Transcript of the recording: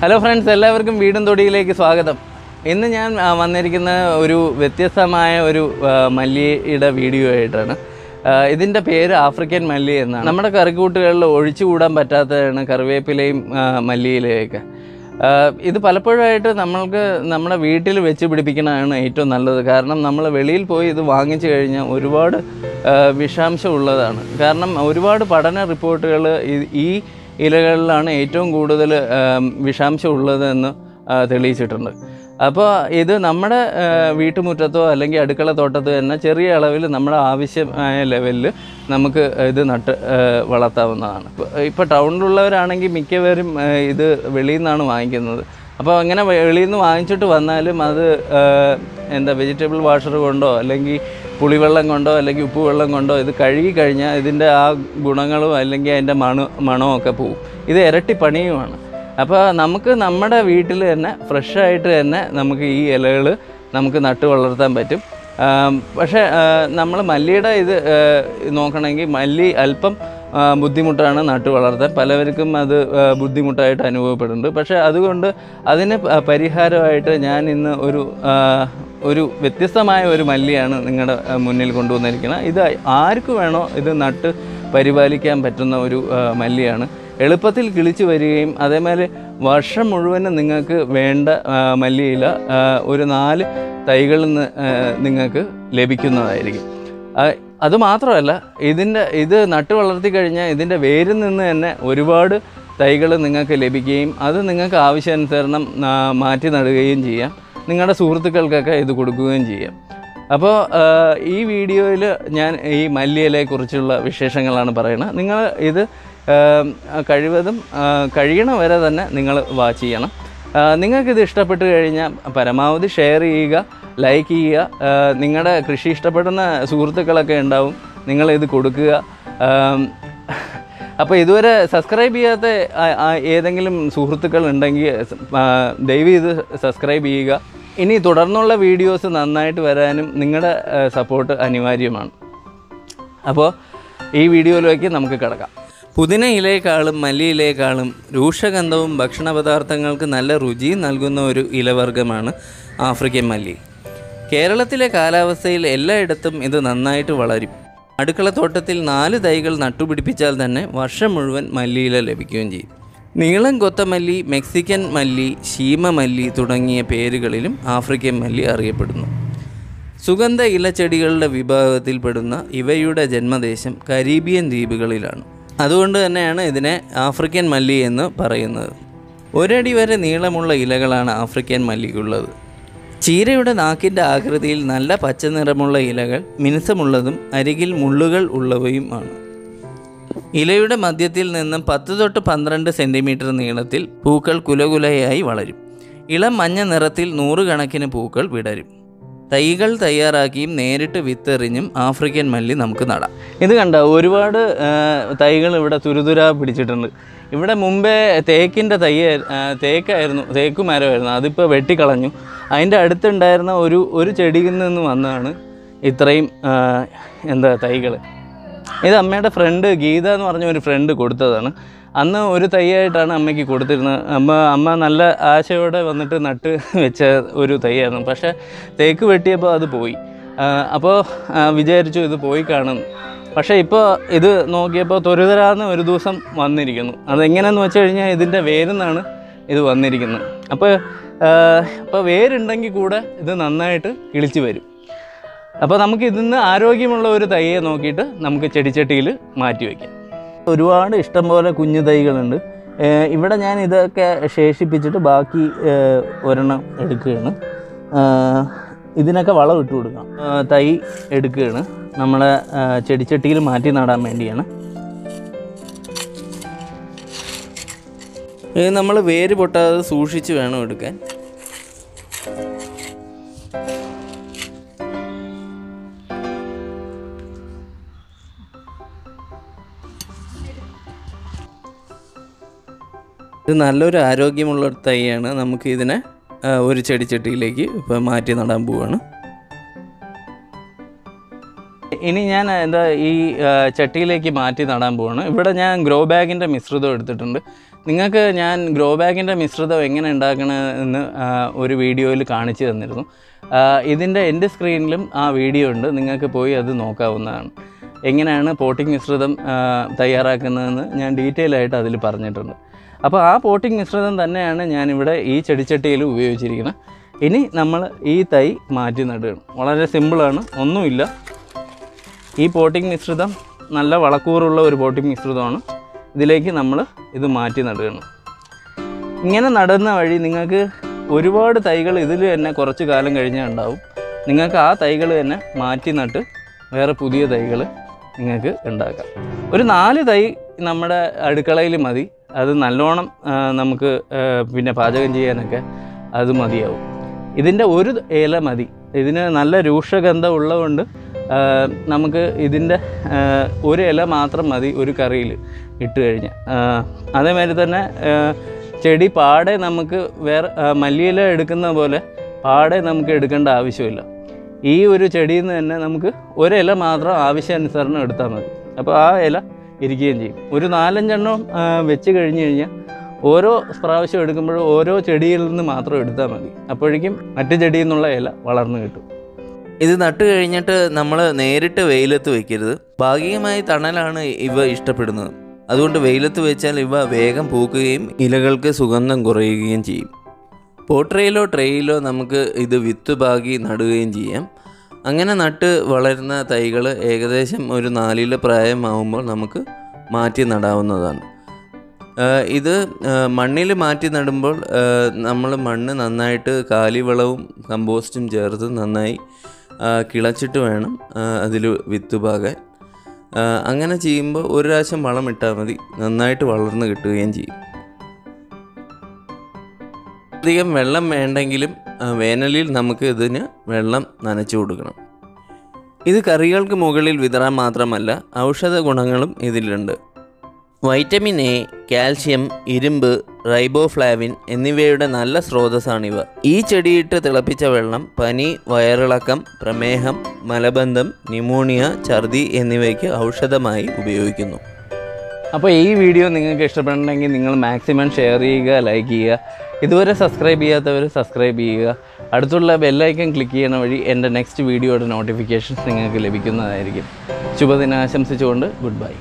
Hello friends എല്ലാവർക്കും വീടും തൊടിയിലേക്ക് സ്വാഗതം. ഇന്ന് ഞാൻ വന്നിരിക്കുന്ന ഒരു വ്യത്യസ്തമായ ഒരു മല്ലിയുടെ വീഡിയോ ആയിട്ടാണ്. ഇതിന്റെ പേര് ആഫ്രിക്കൻ മല്ലി എന്നാണ്. നമ്മുടെ കറിക്കൂട്ടുകളിൽ ഒഴിച്ചുകൂടാൻ പറ്റാത്തതാണ് കറിവേപ്പിലയും മല്ലിയിലയൊക്കെ. ഇത് പലപ്പോഴായിട്ട് നമ്മൾക്ക് നമ്മുടെ വീട്ടിൽ വെച്ച് പിടിപ്പിക്കണതാണ് ഏറ്റവും നല്ലത്. കാരണം നമ്മൾ വെളിയിൽ പോയി ഇത് വാങ്ങിച്ചു കഴിഞ്ഞാൽ ഒരുപാട് വിഷാംശം ഉള്ളതാണ്. കാരണം ഒരുപാട് പഠന റിപ്പോർട്ടുകൾ ഈ ഇലകളിലാണ് ഏറ്റവും കൂടുതൽ വിഷാംശം ഉള്ളതെന്ന് തെളിയിച്ചിട്ടുണ്ട്. അപ്പോൾ ഇത് നമ്മുടെ വീട്ടുമുറ്റത്തോ അല്ലെങ്കിൽ അടുക്കള തോട്ടത്തോ തന്നെ ചെറിയ അളവിൽ നമ്മുടെ ആവശ്യമായ ലെവലിൽ നമുക്ക് ഇത് നട്ട് വളർത്താവുന്നതാണ്. ഇപ്പോൾ ടൗണിലുള്ളവരാണെങ്കിൽ മിക്കവരും ഇത് വെളിയിൽ നിന്നാണ് വാങ്ങിക്കുന്നത്. അപ്പോൾ അങ്ങനെ വെളിയിൽ നിന്ന് വാങ്ങിച്ചിട്ട് വന്നാലും അത് എന്താ വെജിറ്റബിൾ വാഷർ കൊണ്ടോ അല്ലെങ്കിൽ പുളിവെള്ളം കൊണ്ടോ അല്ലെങ്കിൽ ഉപ്പ് വെള്ളം കൊണ്ടോ ഇത് കഴുകി കഴിഞ്ഞാൽ ഇതിന്റെ ആ ഗുണങ്ങളും അല്ലെങ്കിൽ അതിന്റെ മണ മണവും ഒക്കെ പോവും. ഇത് ഇരട്ടി പണിയുമാണ്. അപ്പോൾ നമുക്ക് നമ്മുടെ വീട്ടിൽ തന്നെ ഫ്രഷായിട്ട് തന്നെ നമുക്ക് ഈ ഇലകൾ നമുക്ക് നട്ട് വളർത്താൻ പറ്റും. പക്ഷേ നമ്മൾ മല്ലിയുടെ ഇത് നോക്കണമെങ്കിൽ മല്ലി അല്പം ബുദ്ധിമുട്ടാണ് നട്ടു വളർത്താൻ. പലവർക്കും അത് ബുദ്ധിമുട്ടായിട്ട് അനുഭവപ്പെടുന്നുണ്ട്. പക്ഷേ അതുകൊണ്ട് അതിന് പരിഹാരമായിട്ട് ഞാൻ ഇന്ന് ഒരു ഒരു വ്യത്യസ്തമായ ഒരു മല്ലിയാണ് നിങ്ങളുടെ മുന്നിൽ കൊണ്ടുവന്നിരിക്കുന്നത്. ഇത് ആർക്ക് വേണോ ഇത് നട്ട് പരിപാലിക്കാൻ പറ്റുന്ന ഒരു മല്ലിയാണ്. എളുപ്പത്തിൽ കിളിച്ചു വരികയും അതേമാതിരി വർഷം മുഴുവനും നിങ്ങൾക്ക് വേണ്ട മല്ലിയില ഒരു നാല് തൈകളിൽ നിന്ന് നിങ്ങൾക്ക് ലഭിക്കുന്നതായിരിക്കും. അതുമാത്രമല്ല ഇതിന്റെ ഇത് നട്ട് വളർത്തി കഴിഞ്ഞാൽ ഇതിന്റെ വേരിൽ നിന്ന് തന്നെ ഒരുപാട് തൈകൾ നിങ്ങൾക്ക് ലഭിക്കുകയും അത് നിങ്ങൾക്ക് ആവശ്യാനുസരണം മാറ്റി നടുകയും ചെയ്യാം. നിങ്ങളുടെ സുഹൃത്തുക്കൾക്കൊക്കെ ഇത് കൊടുക്കുകയും ചെയ്യാം. അപ്പോൾ ഈ വീഡിയോയിൽ ഞാൻ ഈ മല്ലിയിലയെക്കുറിച്ചുള്ള വിശേഷങ്ങളാണ് പറയുന്നത്. നിങ്ങൾ ഇത് കഴിവതും കഴിയണ വരെ തന്നെ നിങ്ങൾ വാച്ച് ചെയ്യണം. നിങ്ങൾക്കിത് ഇഷ്ടപ്പെട്ട് കഴിഞ്ഞാൽ പരമാവധി ഷെയർ ചെയ്യുക ലൈക്ക് ചെയ്യുക. നിങ്ങളുടെ കൃഷി ഇഷ്ടപ്പെടുന്ന സുഹൃത്തുക്കളൊക്കെ ഉണ്ടാവും. നിങ്ങളിത് കൊടുക്കുക. അപ്പോൾ ഇതുവരെ സബ്സ്ക്രൈബ് ചെയ്യാത്ത ഏതെങ്കിലും സുഹൃത്തുക്കൾ ഉണ്ടെങ്കിൽ ദയവ് ഇത് സബ്സ്ക്രൈബ് ചെയ്യുക. ഇനി തുടർന്നുള്ള വീഡിയോസ് നന്നായിട്ട് വരാനും നിങ്ങളുടെ സപ്പോർട്ട് അനിവാര്യമാണ്. അപ്പോൾ ഈ വീഡിയോയിലേക്ക് നമുക്ക് കിടക്കാം. പുതിന ഇലയേക്കാളും മല്ലിയിലയേക്കാളും രൂക്ഷഗന്ധവും ഭക്ഷണ പദാർത്ഥങ്ങൾക്ക് നല്ല രുചിയും നൽകുന്ന ഒരു ഇലവർഗമാണ് ആഫ്രിക്കൻ മല്ലി. കേരളത്തിലെ കാലാവസ്ഥയിൽ എല്ലായിടത്തും ഇത് നന്നായിട്ട് വളരും. അടുക്കളത്തോട്ടത്തിൽ നാല് തൈകൾ നട്ടുപിടിപ്പിച്ചാൽ തന്നെ വർഷം മുഴുവൻ മല്ലിയില ലഭിക്കുകയും ചെയ്യും. നീളം കൊത്തമല്ലി മെക്സിക്കൻ മല്ലി ശീമമല്ലി തുടങ്ങിയ പേരുകളിലും ആഫ്രിക്കൻ മല്ലി അറിയപ്പെടുന്നു. സുഗന്ധ ഇലച്ചെടികളുടെ വിഭാഗത്തിൽപ്പെടുന്ന ഇവയുടെ ജന്മദേശം കരീബിയൻ ദ്വീപുകളിലാണ്. അതുകൊണ്ട് തന്നെയാണ് ഇതിനെ ആഫ്രിക്കൻ മല്ലി എന്ന് പറയുന്നത്. ഒരടി വരെ നീളമുള്ള ഇലകളാണ് ആഫ്രിക്കൻ മല്ലിക്കുള്ളത്. ചീരയുടെ നാക്കിന്റെ ആകൃതിയിൽ നല്ല പച്ച നിറമുള്ള ഇലകൾ മിനുസമുള്ളതും അരികിൽ മുള്ളുകൾ ഉള്ളവയും ആണ് ഇലയുടെ മധ്യത്തിൽ നിന്നും പത്ത് തൊട്ട് പന്ത്രണ്ട് സെന്റിമീറ്റർ നീളത്തിൽ പൂക്കൾ കുലകുലയായി വളരും. ഇളം മഞ്ഞ നിറത്തിൽ നൂറുകണക്കിന് പൂക്കൾ വിടരും. തൈകൾ തയ്യാറാക്കിയും നേരിട്ട് വിത്തെറിഞ്ഞും ആഫ്രിക്കൻ മല്ലി നമുക്ക് നടാം. ഇത് കണ്ട? ഒരുപാട് തൈകൾ ഇവിടെ തുരുതുരാ പിടിച്ചിട്ടുണ്ട്. ഇവിടെ മുമ്പേ തേക്കിന്റെ തൈ തേക്കായിരുന്നു തേക്ക് മരമായിരുന്നു അതിപ്പോൾ വെട്ടിക്കളഞ്ഞു. അതിന്റെ അടുത്തുണ്ടായിരുന്ന ഒരു ഒരു ചെടിയിൽ നിന്ന് വന്നതാണ് ഇത്രയും എന്താ തൈകൾ. ഇത് അമ്മയുടെ ഫ്രണ്ട് ഗീത എന്ന് പറഞ്ഞ ഒരു ഫ്രണ്ട് കൊടുത്തതാണ്. അന്ന് ഒരു തൈയായിട്ടാണ് അമ്മയ്ക്ക് കൊടുത്തിരുന്നത്. അമ്മ അമ്മ നല്ല ആശയോടെ വന്നിട്ട് നട്ട് വെച്ച ഒരു തൈയായിരുന്നു പക്ഷേ തേക്ക് വെട്ടിയപ്പോൾ അത് പോയി. അപ്പോൾ വിചാരിച്ചു ഇത് പോയി കാണും. പക്ഷേ ഇപ്പോൾ ഇത് നോക്കിയപ്പോൾ തൊരുതരാന്ന് ഒരു ദിവസം വന്നിരിക്കുന്നു. അതെങ്ങനെയെന്ന് വെച്ച് കഴിഞ്ഞാൽ ഇതിന്റെ വേരുന്നാണ് ഇത് വന്നിരിക്കുന്നത്. അപ്പോൾ അപ്പോൾ വേരുണ്ടെങ്കിൽ കൂടെ ഇത് നന്നായിട്ട് കിളിച്ച് വരും. അപ്പോൾ നമുക്ക് ഇതിന്ന് ആരോഗ്യമുള്ള ഒരു തൈയെ നോക്കിയിട്ട് നമുക്ക് ചെടിച്ചട്ടിയിൽ മാറ്റി വയ്ക്കാം ഒരുപാട് ഇഷ്ടംപോലെ കുഞ്ഞു തൈകളുണ്ട്. ഇവിടെ ഞാൻ ഇതൊക്കെ ശേഷിപ്പിച്ചിട്ട് ബാക്കി ഒരെണ്ണം എടുക്കുകയാണ്. ഇതിനൊക്കെ വളം ഇട്ട് കൊടുക്കാം. തൈ എടുക്കുകയാണ്. നമ്മളെ ചെടിച്ചട്ടിയിൽ മാറ്റി നടാൻ വേണ്ടിയാണ്. ഇത് നമ്മൾ വേര് പൊട്ടാതെ സൂക്ഷിച്ച് വേണം എടുക്കാൻ. ഇത് നല്ലൊരു ആരോഗ്യമുള്ള തൈയാണ്. നമുക്ക് ഇതിനെ ഒരു ചെടിച്ചട്ടിയിലേക്ക് ഇപ്പോൾ മാറ്റി നടാൻ പോവുകയാണ് ഇനി ഞാൻ എന്താ ഈ ചട്ടിയിലേക്ക് മാറ്റി നടാൻ പോവാണ്. ഇവിടെ ഞാൻ ഗ്രോ ബാഗിന്റെ മിശ്രിതം എടുത്തിട്ടുണ്ട്. നിങ്ങൾക്ക് ഞാൻ ഗ്രോ ബാഗിന്റെ മിശ്രിതം എങ്ങനെ ഉണ്ടാക്കണമെന്ന് ഒരു വീഡിയോയിൽ കാണിച്ചു തന്നിരുന്നു. ഇതിന്റെ എന്റെ സ്ക്രീനിലും ആ വീഡിയോ ഉണ്ട്. നിങ്ങൾക്ക് പോയി അത് നോക്കാവുന്നതാണ്. എങ്ങനെയാണ് പോട്ടിംഗ് മിശ്രിതം തയ്യാറാക്കുന്നതെന്ന് ഞാൻ ഡീറ്റെയിൽ ആയിട്ട് അതിൽ പറഞ്ഞിട്ടുണ്ട്. അപ്പോൾ ആ പോട്ടിംഗ് മിശ്രിതം തന്നെയാണ് ഞാനിവിടെ ഈ ചെടിച്ചട്ടിയിൽ ഉപയോഗിച്ചിരിക്കുന്നത് ഇനി നമ്മൾ ഈ തൈ മാറ്റി നടുകയാണ്. വളരെ സിമ്പിളാണ് ഒന്നുമില്ല. ഈ പോട്ടിംഗ് മിശ്രിതം നല്ല വളക്കൂറുള്ള ഒരു പോട്ടിംഗ് മിശ്രിതമാണ്. ഇതിലേക്ക് നമ്മൾ ഇത് മാറ്റി നടുകയാണ്. ഇങ്ങനെ നടുന്ന വഴി നിങ്ങൾക്ക് ഒരുപാട് തൈകൾ ഇതിൽ തന്നെ കുറച്ച് കാലം കഴിഞ്ഞാൽ ഉണ്ടാവും. നിങ്ങൾക്ക് ആ തൈകൾ തന്നെ മാറ്റി നട്ട് വേറെ പുതിയ തൈകൾ നിങ്ങൾക്ക് ഉണ്ടാക്കാം. ഒരു നാല് തൈ നമ്മുടെ അടുക്കളയിൽ മതി. അത് നല്ലോണം നമുക്ക് പിന്നെ പാചകം ചെയ്യാനൊക്കെ അത് മതിയാവും. ഇതിന്റെ ഒരു ഇല മതി. ഇതിന് നല്ല രൂക്ഷഗന്ധം ഉള്ളതുകൊണ്ട് നമുക്ക് ഇതിന്റെ ഒരു ഇല മാത്രം മതി ഒരു കറിയിൽ ഇട്ട് കഴിഞ്ഞാൽ. അതേമാതിരി തന്നെ ചെടി പാടെ നമുക്ക് വേറെ മല്ലിയില എടുക്കുന്ന പോലെ പാടെ നമുക്ക് എടുക്കേണ്ട ആവശ്യമില്ല. ഈ ഒരു ചെടിയിൽ നിന്ന് തന്നെ നമുക്ക് ഒരില മാത്രം ആവശ്യാനുസരണം എടുത്താൽ മതി. അപ്പോൾ ആ ഇല ഇരിക്കുകയും ചെയ്യും. ഒരു നാലഞ്ചെണ്ണം വെച്ച് കഴിഞ്ഞ് കഴിഞ്ഞാൽ ഓരോ പ്രാവശ്യം എടുക്കുമ്പോഴും ഓരോ ചെടിയിൽ നിന്ന് മാത്രം എടുത്താൽ മതി. അപ്പോഴേക്കും മറ്റു ചെടിയിൽ നിന്നുള്ള ഇല വളർന്നു കിട്ടും. ഇത് നട്ട് കഴിഞ്ഞിട്ട് നമ്മൾ നേരിട്ട് വെയിലത്ത് വെക്കരുത്. ഭാഗികമായി തണലാണ് ഇവ ഇഷ്ടപ്പെടുന്നത്. അതുകൊണ്ട് വെയിലത്ത് വെച്ചാൽ ഇവ വേഗം പൂക്കുകയും ഇലകൾക്ക് സുഗന്ധം കുറയുകയും ചെയ്യും. പോട്രയിലോ ട്രേയിലോ നമുക്ക് ഇത് വിത്ത് ഭാഗി നടുകയും ചെയ്യാം. അങ്ങനെ നട്ട് വളരുന്ന തൈകൾ ഏകദേശം ഒരു നാലില പ്രായമാവുമ്പോൾ നമുക്ക് മാറ്റി നടാവുന്നതാണ്. ഇത് മണ്ണിൽ മാറ്റി നടുമ്പോൾ നമ്മൾ മണ്ണ് നന്നായിട്ട് കാലിവളവും കമ്പോസ്റ്റും ചേർത്ത് നന്നായി കിളച്ചിട്ട് വേണം അതിൽ വിത്ത് പാകാൻ അങ്ങനെ ചെയ്യുമ്പോൾ ഒരു പ്രാവശ്യം വളം ഇട്ടാൽ മതി. നന്നായിട്ട് വളർന്ന് കിട്ടുകയും ചെയ്യും. അധികം വെള്ളം വേണ്ടെങ്കിലും വേനലിൽ നമുക്ക് ഇതിന് വെള്ളം നനച്ചു കൊടുക്കണം. ഇത് കറികൾക്ക് മുകളിൽ വിതറാൻ മാത്രമല്ല ഔഷധ ഗുണങ്ങളും ഇതിലുണ്ട്. വൈറ്റമിൻ എ കാൽഷ്യം ഇരുമ്പ് റൈബോഫ്ലാവിൻ എന്നിവയുടെ നല്ല സ്രോതസ്സാണിവ. ഈ ചെടിയിട്ട് തിളപ്പിച്ച വെള്ളം പനി വയറിളക്കം പ്രമേഹം മലബന്ധം ന്യൂമോണിയ ഛർദി എന്നിവയ്ക്ക് ഔഷധമായി ഉപയോഗിക്കുന്നു. അപ്പോൾ ഈ വീഡിയോ നിങ്ങൾക്ക് ഇഷ്ടപ്പെടണമെങ്കിൽ നിങ്ങൾ മാക്സിമം ഷെയർ ചെയ്യുക ലൈക്ക് ചെയ്യുക. ഇതുവരെ സബ്സ്ക്രൈബ് ചെയ്യാത്തവർ സബ്സ്ക്രൈബ് ചെയ്യുക. അടുത്തുള്ള ബെല്ലൈക്കൺ ക്ലിക്ക് ചെയ്യുന്ന വഴി എന്റെ നെക്സ്റ്റ് വീഡിയോയുടെ നോട്ടിഫിക്കേഷൻസ് നിങ്ങൾക്ക് ലഭിക്കുന്നതായിരിക്കും. ശുഭദിനം ആശംസിച്ചുകൊണ്ട് ഗുഡ് ബൈ